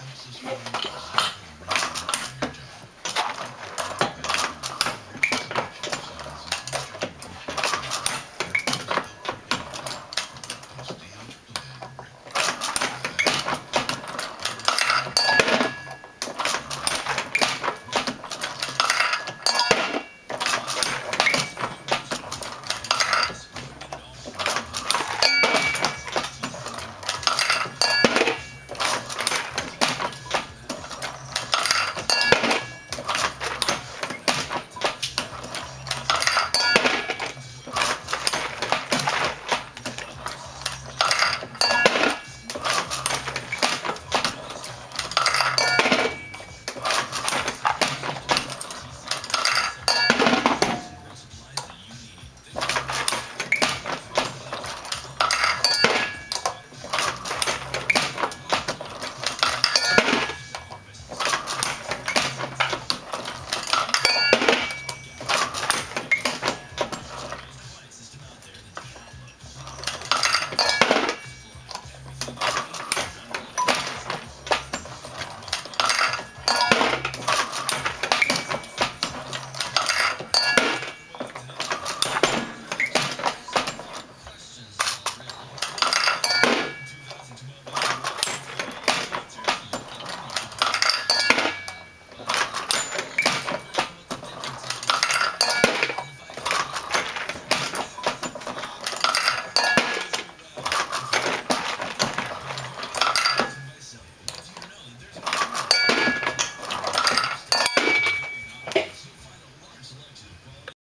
I'm so to